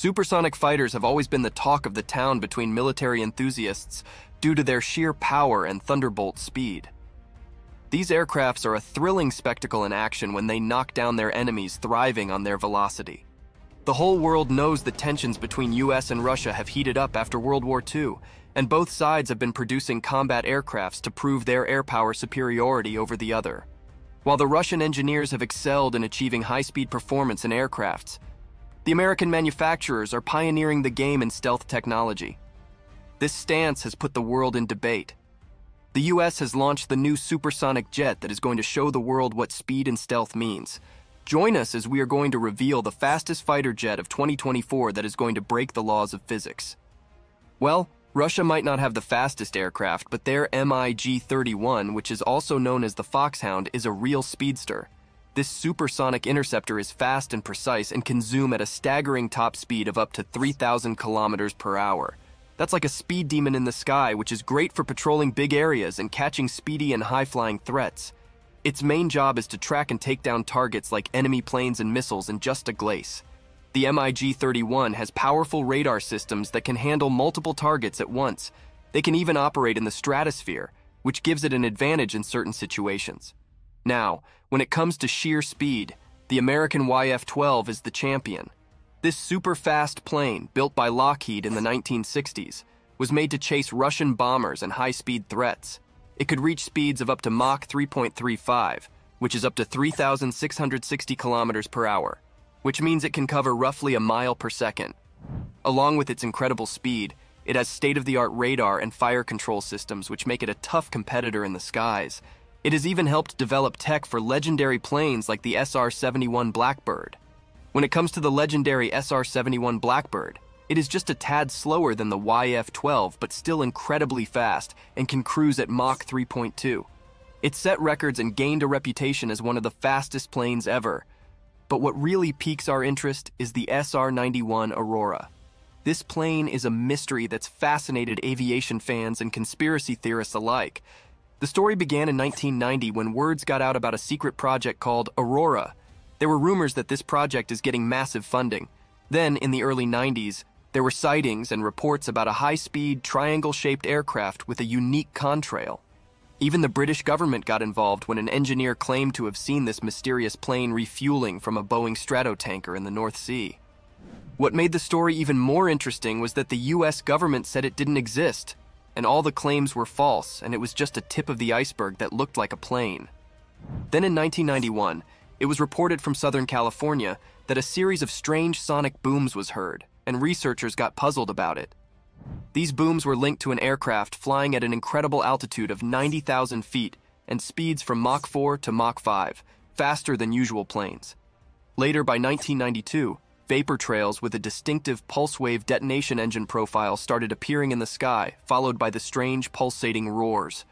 Supersonic fighters have always been the talk of the town between military enthusiasts due to their sheer power and thunderbolt speed. These aircrafts are a thrilling spectacle in action when they knock down their enemies thriving on their velocity. The whole world knows the tensions between US and Russia have heated up after World War II, and both sides have been producing combat aircrafts to prove their air power superiority over the other. While the Russian engineers have excelled in achieving high-speed performance in aircrafts, the American manufacturers are pioneering the game in stealth technology. This stance has put the world in debate. The US has launched the new supersonic jet that is going to show the world what speed and stealth means. Join us as we are going to reveal the fastest fighter jet of 2024 that is going to break the laws of physics. Well, Russia might not have the fastest aircraft, but their MiG-31, which is also known as the Foxhound, is a real speedster. This supersonic interceptor is fast and precise and can zoom at a staggering top speed of up to 3,000 kilometers per hour. That's like a speed demon in the sky, which is great for patrolling big areas and catching speedy and high-flying threats. Its main job is to track and take down targets like enemy planes and missiles in just a glace. The MiG-31 has powerful radar systems that can handle multiple targets at once. They can even operate in the stratosphere, which gives it an advantage in certain situations. Now, when it comes to sheer speed, the American YF-12 is the champion. This super-fast plane, built by Lockheed in the 1960s, was made to chase Russian bombers and high-speed threats. It could reach speeds of up to Mach 3.35, which is up to 3,660 kilometers per hour, which means it can cover roughly a mile per second. Along with its incredible speed, it has state-of-the-art radar and fire control systems which make it a tough competitor in the skies. It has even helped develop tech for legendary planes like the SR-71 Blackbird. When it comes to the legendary SR-71 Blackbird, it is just a tad slower than the YF-12 but still incredibly fast and can cruise at Mach 3.2. It set records and gained a reputation as one of the fastest planes ever, but what really piques our interest is the SR-91 Aurora. This plane is a mystery that's fascinated aviation fans and conspiracy theorists alike. The story began in 1990 when words got out about a secret project called Aurora. There were rumors that this project is getting massive funding. Then, in the early 90s, there were sightings and reports about a high-speed, triangle-shaped aircraft with a unique contrail. Even the British government got involved when an engineer claimed to have seen this mysterious plane refueling from a Boeing Stratotanker in the North Sea. What made the story even more interesting was that the US government said it didn't exist, and all the claims were false, and it was just a tip of the iceberg that looked like a plane. Then in 1991, it was reported from Southern California that a series of strange sonic booms was heard, and researchers got puzzled about it. These booms were linked to an aircraft flying at an incredible altitude of 90,000 feet and speeds from Mach 4 to Mach 5, faster than usual planes. Later, by 1992, vapor trails with a distinctive pulse wave detonation engine profile started appearing in the sky, followed by the strange pulsating roars.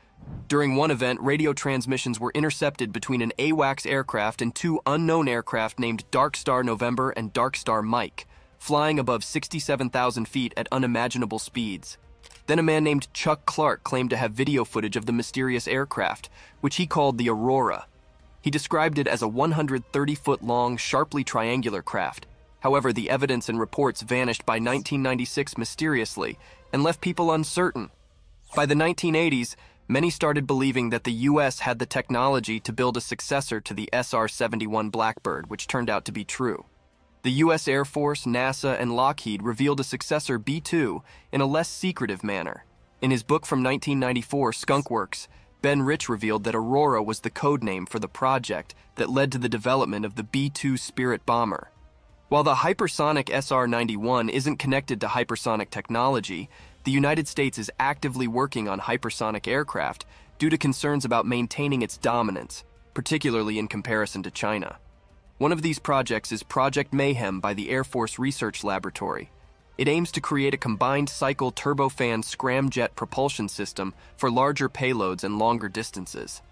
During one event, radio transmissions were intercepted between an AWACS aircraft and two unknown aircraft named Dark Star November and Dark Star Mike flying above 67,000 feet at unimaginable speeds. Then a man named Chuck Clark claimed to have video footage of the mysterious aircraft, which he called the Aurora. He described it as a 130 foot long, sharply triangular craft. However, the evidence and reports vanished by 1996 mysteriously and left people uncertain. By the 1980s, many started believing that the US had the technology to build a successor to the SR 71 Blackbird, which turned out to be true. The U.S. Air Force, NASA, and Lockheed revealed a successor, B 2, in a less secretive manner. In his book from 1994, Skunk Works, Ben Rich revealed that Aurora was the code name for the project that led to the development of the B 2 Spirit bomber. While the hypersonic SR 91 isn't connected to hypersonic technology, the United States is actively working on hypersonic aircraft due to concerns about maintaining its dominance, particularly in comparison to China. One of these projects is Project Mayhem by the Air Force Research Laboratory. It aims to create a combined cycle turbofan scramjet propulsion system for larger payloads and longer distances.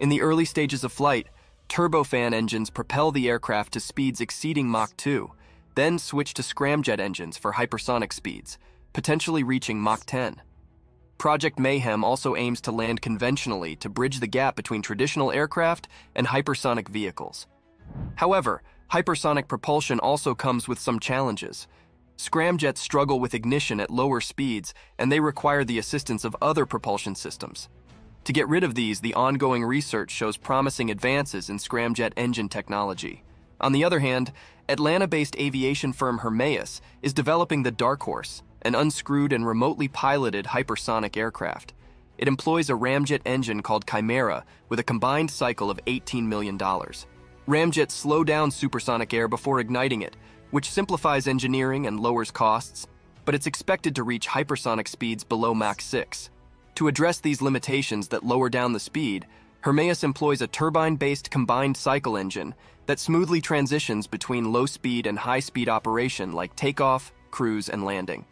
In the early stages of flight, turbofan engines propel the aircraft to speeds exceeding Mach 2, then switch to scramjet engines for hypersonic speeds, potentially reaching Mach 10. Project Mayhem also aims to land conventionally to bridge the gap between traditional aircraft and hypersonic vehicles. However, hypersonic propulsion also comes with some challenges. Scramjets struggle with ignition at lower speeds, and they require the assistance of other propulsion systems. To get rid of these, the ongoing research shows promising advances in scramjet engine technology. On the other hand, Atlanta based aviation firm Hermeus is developing the Dark Horse, an unscrewed and remotely piloted hypersonic aircraft. It employs a ramjet engine called Chimera with a combined cycle of $18 million. Ramjets slow down supersonic air before igniting it, which simplifies engineering and lowers costs, but it's expected to reach hypersonic speeds below Mach 6. To address these limitations that lower down the speed, Hermeus employs a turbine-based combined cycle engine that smoothly transitions between low-speed and high-speed operation like takeoff, cruise, and landing.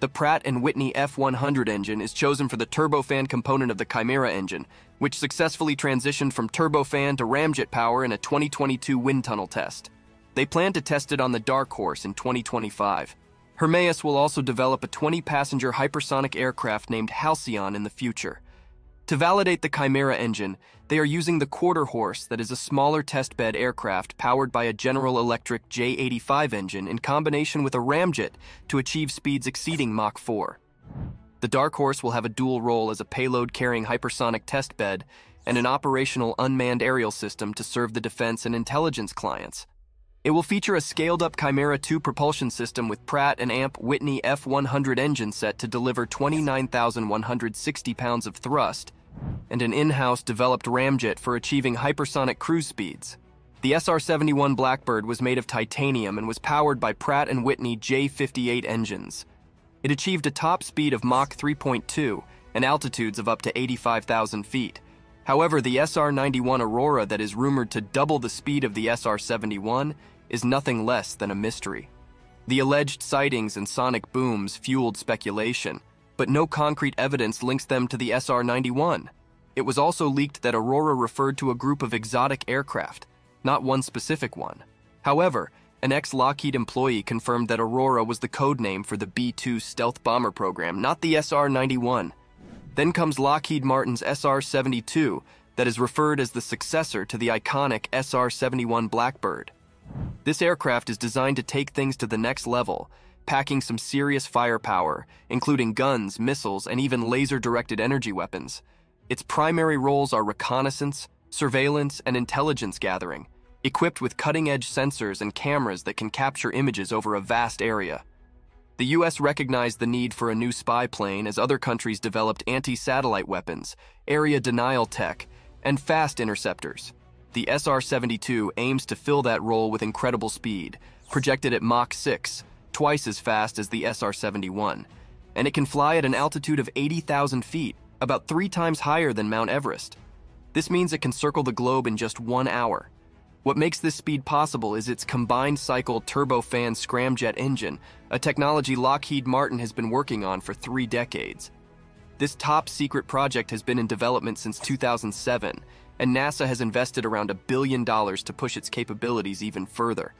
The Pratt & Whitney F100 engine is chosen for the turbofan component of the Chimera engine, which successfully transitioned from turbofan to ramjet power in a 2022 wind tunnel test. They plan to test it on the Dark Horse in 2025. Hermeus will also develop a 20-passenger hypersonic aircraft named Halcyon in the future. To validate the Chimera engine, they are using the Quarter Horse that is a smaller testbed aircraft powered by a General Electric J85 engine in combination with a ramjet to achieve speeds exceeding Mach 4. The Dark Horse will have a dual role as a payload-carrying hypersonic testbed and an operational unmanned aerial system to serve the defense and intelligence clients. It will feature a scaled-up Chimera 2 propulsion system with Pratt & Amp Whitney F100 engine set to deliver 29,160 pounds of thrust, and an in-house developed ramjet for achieving hypersonic cruise speeds. The SR-71 Blackbird was made of titanium and was powered by Pratt & Whitney J58 engines. It achieved a top speed of Mach 3.2 and altitudes of up to 85,000 feet. However, the SR-91 Aurora that is rumored to double the speed of the SR-71 is nothing less than a mystery. The alleged sightings and sonic booms fueled speculation, but no concrete evidence links them to the SR 91. It was also leaked that Aurora referred to a group of exotic aircraft, not one specific one. However, an ex Lockheed employee confirmed that Aurora was the code name for the B 2 stealth bomber program, not the SR 91. Then comes Lockheed Martin's SR 72, that is referred as the successor to the iconic SR 71 Blackbird. This aircraft is designed to take things to the next level, packing some serious firepower, including guns, missiles, and even laser-directed energy weapons. Its primary roles are reconnaissance, surveillance, and intelligence gathering, equipped with cutting-edge sensors and cameras that can capture images over a vast area. The US recognized the need for a new spy plane as other countries developed anti-satellite weapons, area denial tech, and fast interceptors. The SR-72 aims to fill that role with incredible speed, projected at Mach 6, twice as fast as the SR-71, and it can fly at an altitude of 80,000 feet, about three times higher than Mount Everest. This means it can circle the globe in just one hour. What makes this speed possible is its combined cycle turbofan scramjet engine, a technology Lockheed Martin has been working on for three decades. This top secret project has been in development since 2007 and NASA has invested around a billion dollars to push its capabilities even further.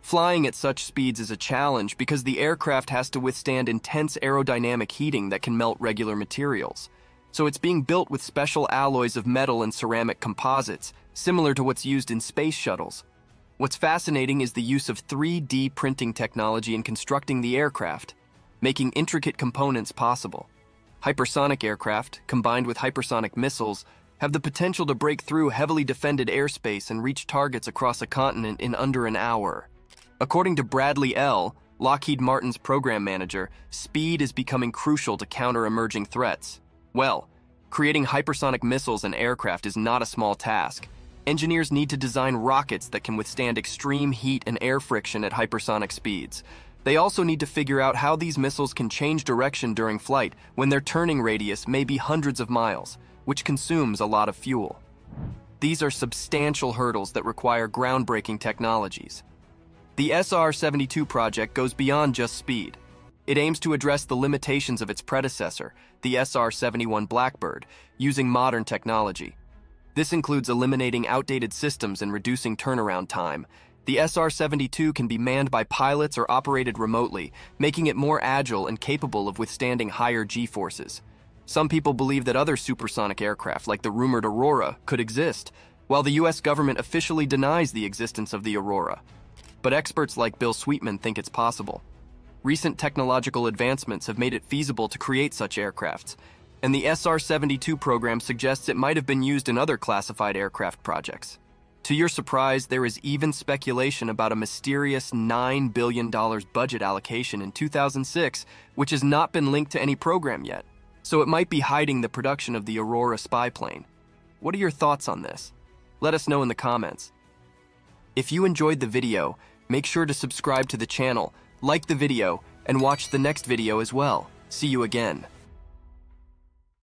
Flying at such speeds is a challenge because the aircraft has to withstand intense aerodynamic heating that can melt regular materials. So it's being built with special alloys of metal and ceramic composites, similar to what's used in space shuttles. What's fascinating is the use of 3D printing technology in constructing the aircraft, making intricate components possible. Hypersonic aircraft, combined with hypersonic missiles, have the potential to break through heavily defended airspace and reach targets across a continent in under an hour. According to Bradley L., Lockheed Martin's program manager, speed is becoming crucial to counter emerging threats. Well, creating hypersonic missiles and aircraft is not a small task. Engineers need to design rockets that can withstand extreme heat and air friction at hypersonic speeds. They also need to figure out how these missiles can change direction during flight when their turning radius may be hundreds of miles which consumes a lot of fuel. These are substantial hurdles that require groundbreaking technologies. The SR-72 project goes beyond just speed. It aims to address the limitations of its predecessor, the SR-71 Blackbird, using modern technology. This includes eliminating outdated systems and reducing turnaround time. The SR-72 can be manned by pilots or operated remotely, making it more agile and capable of withstanding higher G-forces. Some people believe that other supersonic aircraft, like the rumored Aurora, could exist, while the US government officially denies the existence of the Aurora. But experts like Bill Sweetman think it's possible. recent technological advancements have made it feasible to create such aircrafts, and the SR 72 program suggests it might have been used in other classified aircraft projects. To your surprise, there is even speculation about a mysterious $9 billion budget allocation in 2006, which has not been linked to any program yet. So it might be hiding the production of the Aurora spy plane. What are your thoughts on this? Let us know in the comments. If you enjoyed the video, make sure to subscribe to the channel, like the video, and watch the next video as well. See you again.